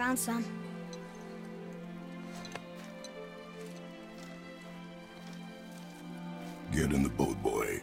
found some. Get in the boat, boy.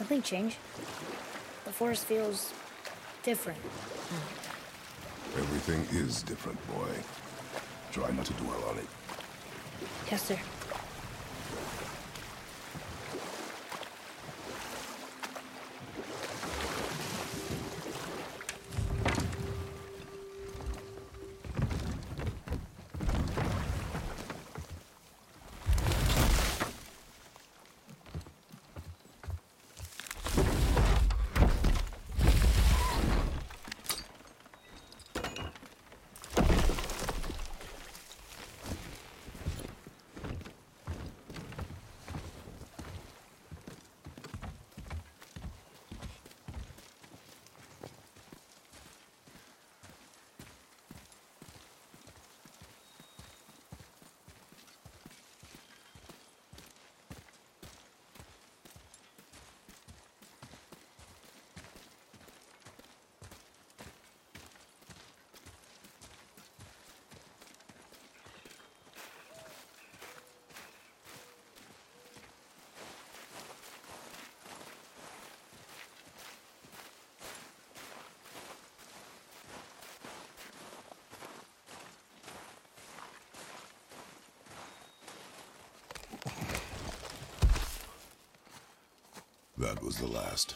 Did something change? The forest feels different. Everything is different, boy. Try not to dwell on it. Yes, sir. That was the last.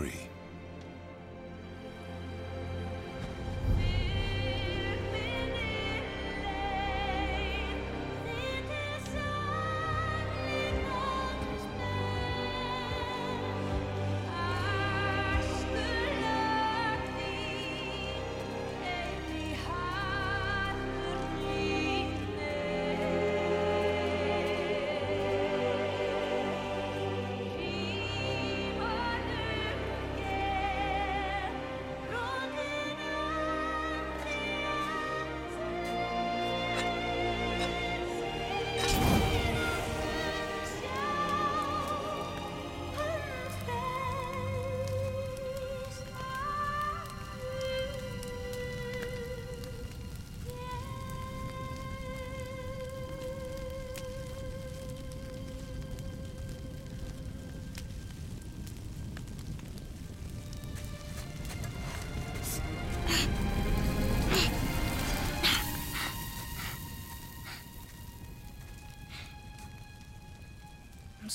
Free.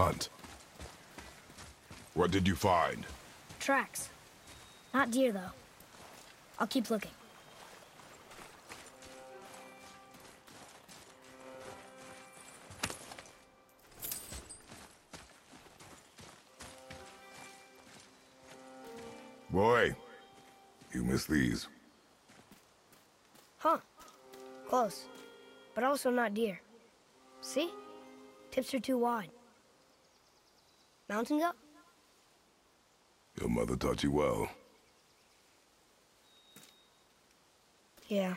Hunt. What did you find? Tracks. Not deer, though. I'll keep looking. Boy, you missed these. Huh. Close. But also not deer. See? Tips are too wide. Mountain goat? Your mother taught you well. Yeah.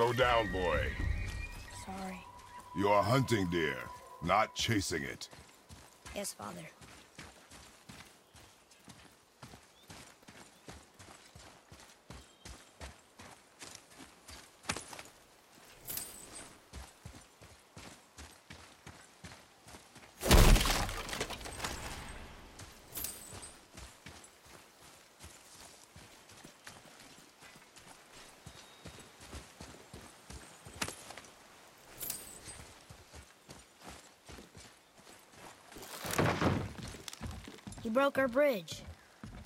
Slow down, boy. Sorry. You are hunting deer, not chasing it. Yes, father. Broke our bridge.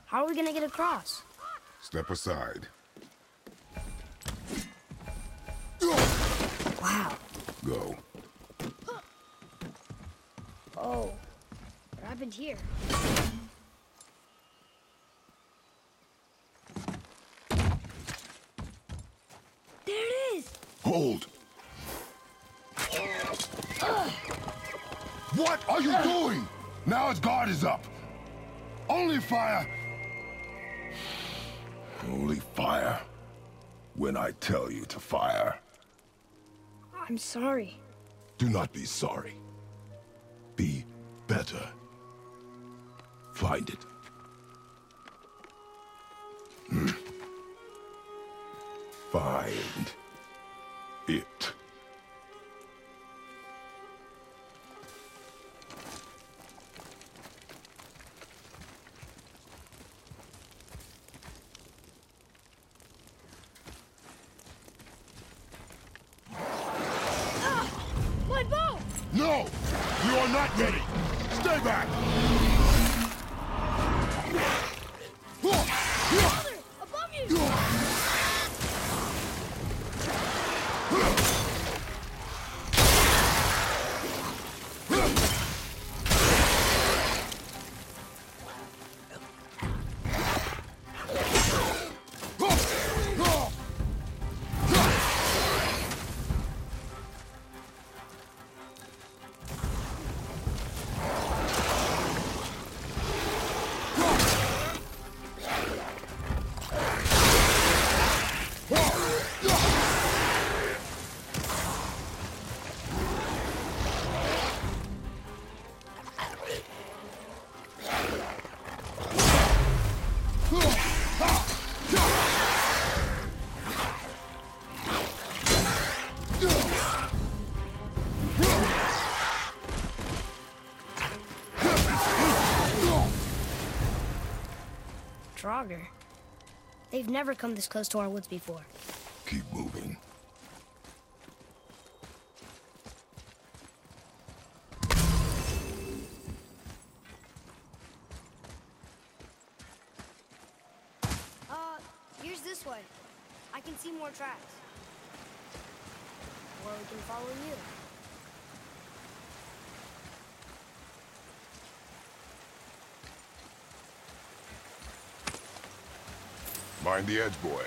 How are we gonna get across? Step aside. Wow. Go. Oh. What happened here? There it is! Hold! What are you doing? Now his guard is up. Only fire. Only fire. When I tell you to fire. I'm sorry. Do not be sorry. Be better. Find it. Hmm. Find it. They've never come this close to our woods before. Keep moving. Uh, here's this way. I can see more tracks. Or we can follow you. Mind the edge, boy.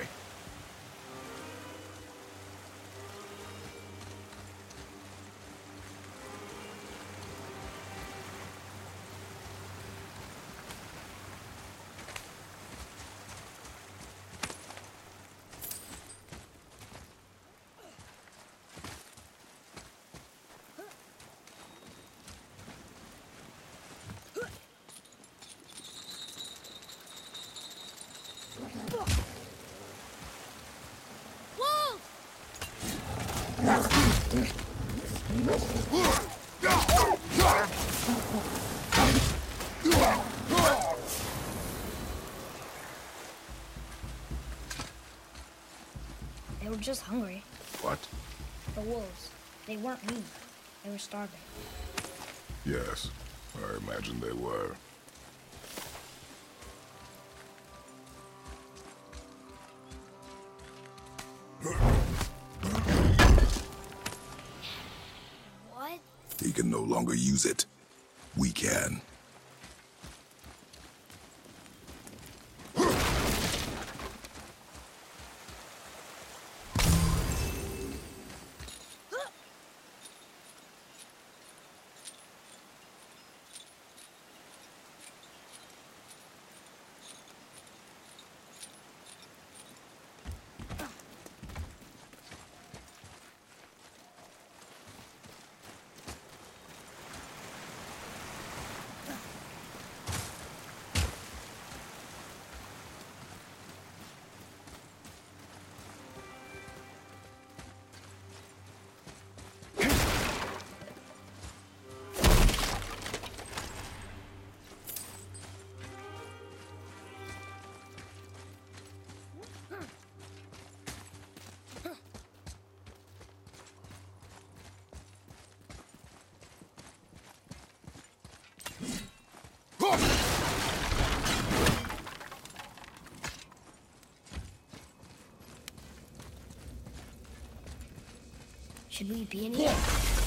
Just hungry. What? The wolves. They weren't mean. They were starving. Yes. I imagine they were. What? He can no longer use it. We can. Should we be in here? Up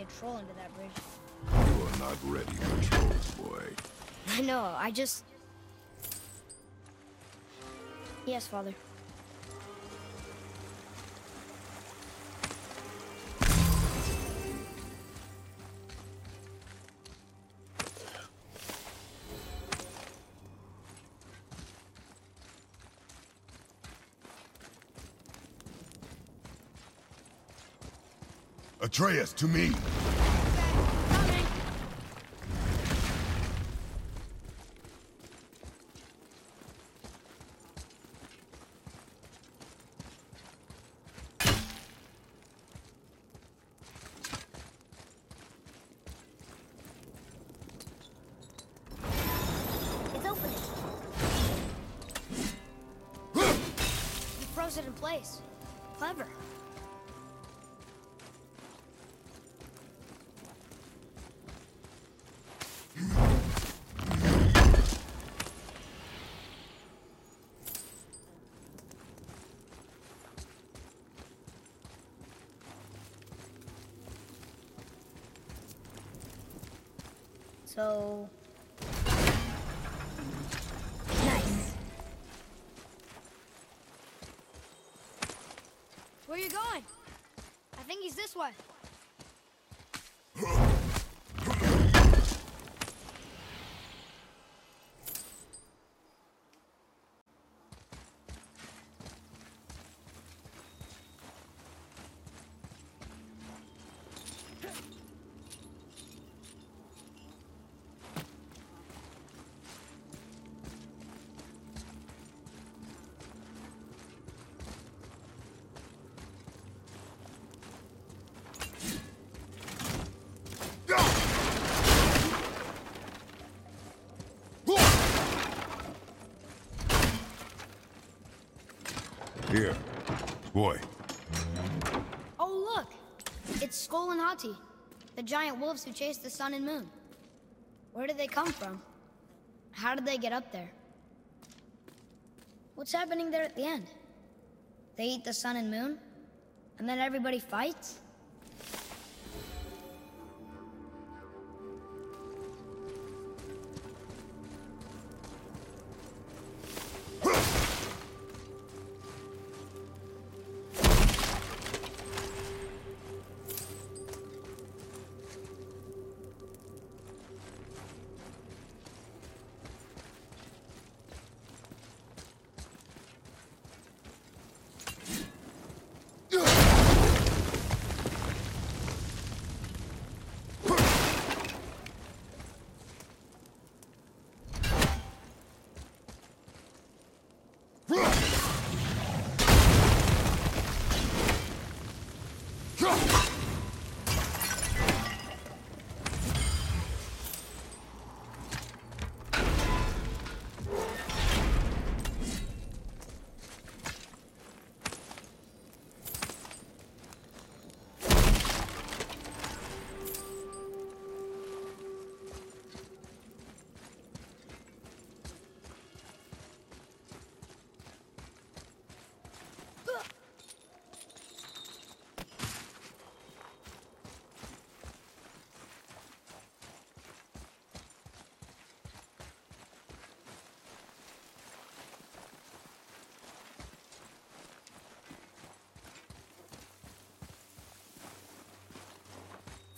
Be a troll under that bridge. You are not ready for trolls, boy. I know, I just... Yes, Father. Atreus, to me! So... Nice. Where you going? I think he's this way. Here. Boy, Oh, look! It's Skoll and Hati, the giant wolves who chase the sun and moon. Where did they come from? How did they get up there? What's happening there at the end? They eat the sun and moon? And then everybody fights?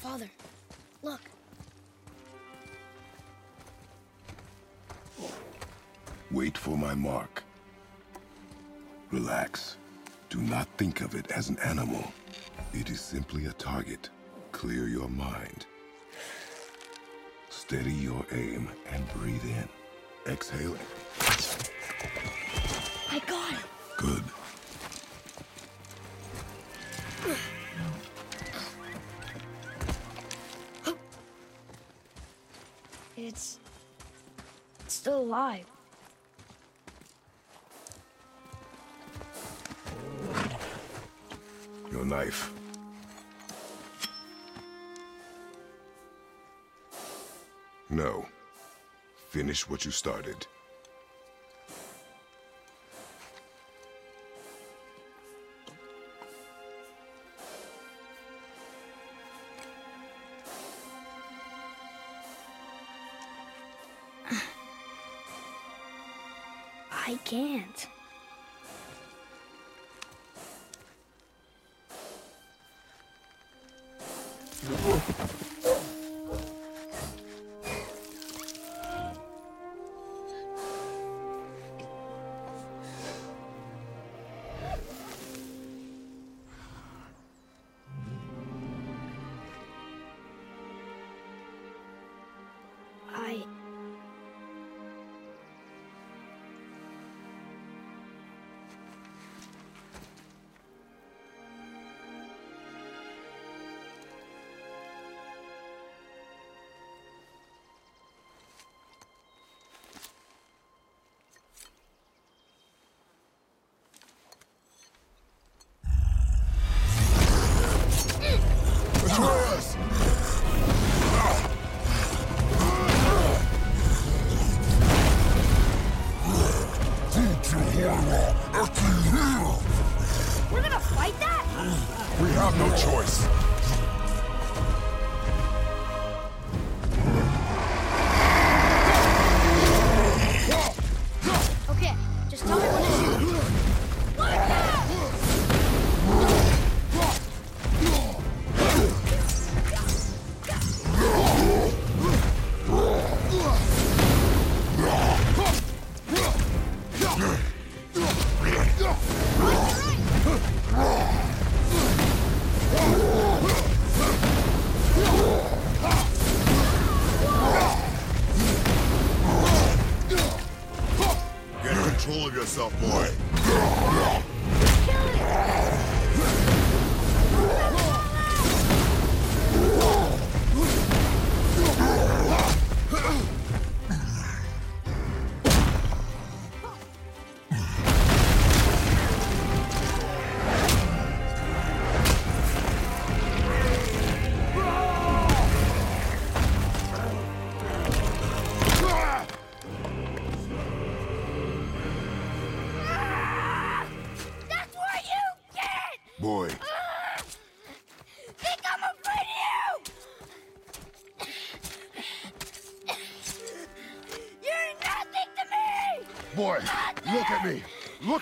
Father, look. wait for my mark. Relax. Do not think of it as an animal. It is simply a target. Clear your mind. Steady your aim and breathe in. Exhale. It's still alive. Your knife. No. Finish what you started. We're gonna fight that? We have no choice.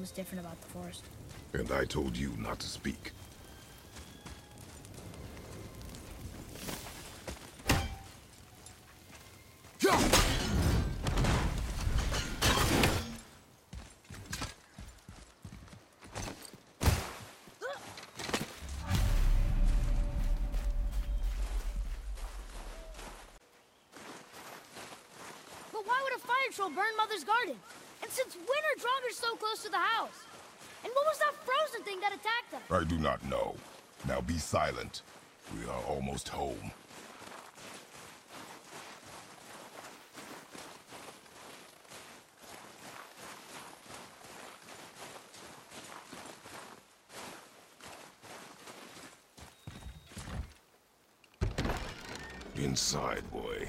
Was different about the forest. And I told you not to speak. But why would a fire troll burn Mother's garden? Since when are Draugrs so close to the house? And what was that frozen thing that attacked them? I do not know. Now be silent. We are almost home. Inside, boy.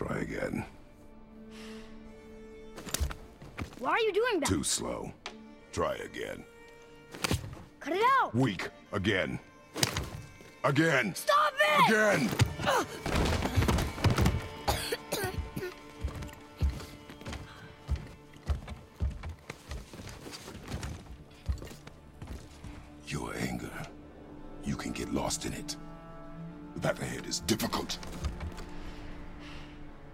Try again. Why are you doing that? Too slow. Try again. Cut it out! Weak. Again. Again. Stop it! Again. Your anger. You can get lost in it. That ahead is difficult.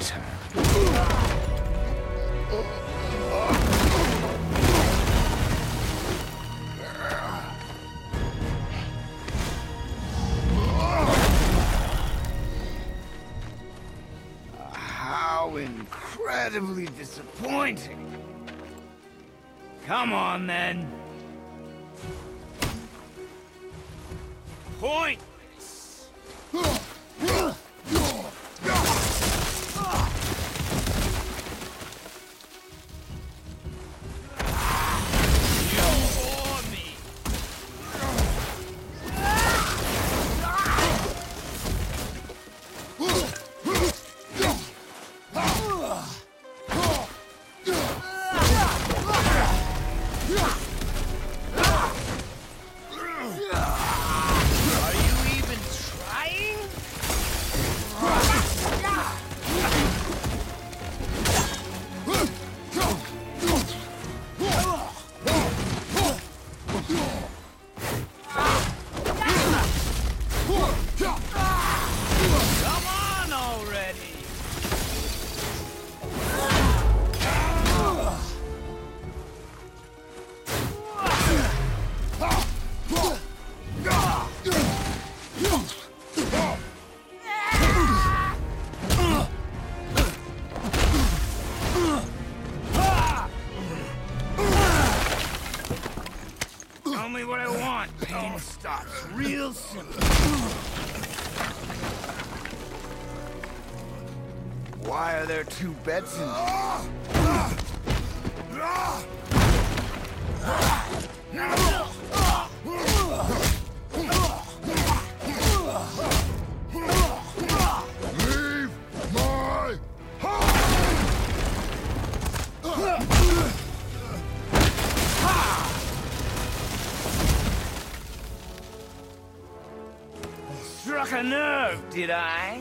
My. How incredibly disappointing. Come on, then. Point! There two beds in? Leave my home! Struck a nerve, did I?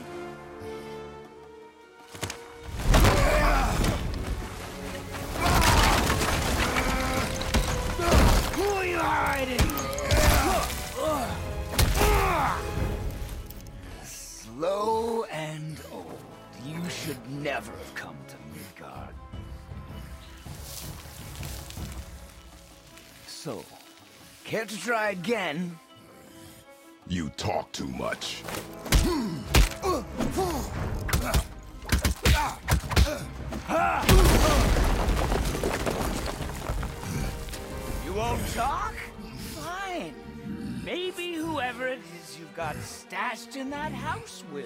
To try again? You talk too much. You won't talk? Fine. Maybe whoever it is you've got stashed in that house will.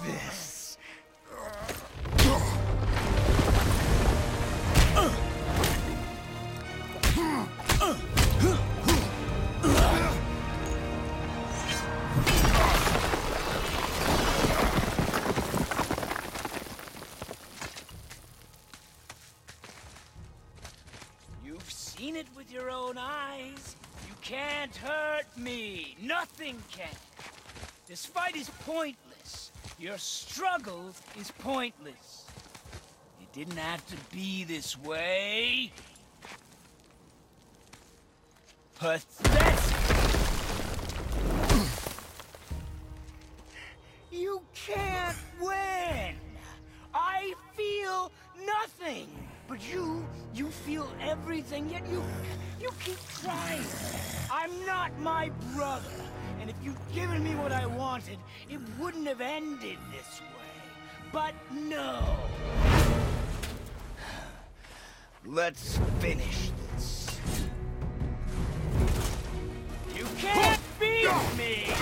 struggle is pointless. It didn't have to be this way. Pathetic! You can't win! I feel nothing! But you, you feel everything, yet you, you keep trying. I'm not my brother, and if you'd given me what I wanted, it wouldn't have ended this way. But no! Let's finish this. You can't beat me!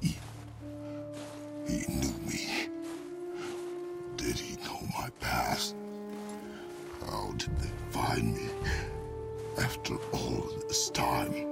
He? He knew me. Did he know my past? How did they find me after all this time?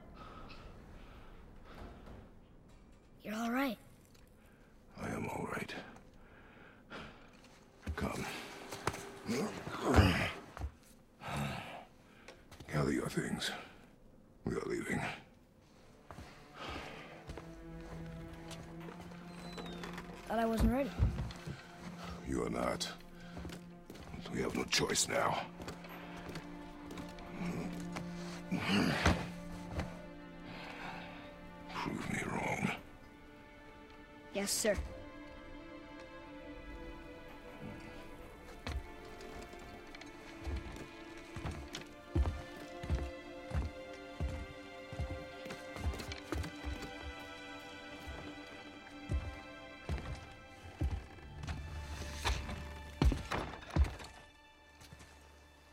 Yes, sir.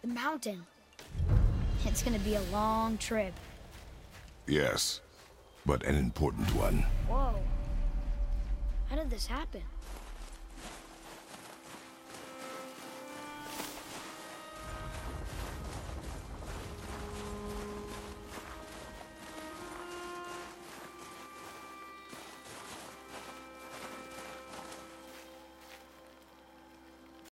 The mountain. It's gonna be a long trip. Yes, but an important one. Whoa. How did this happen?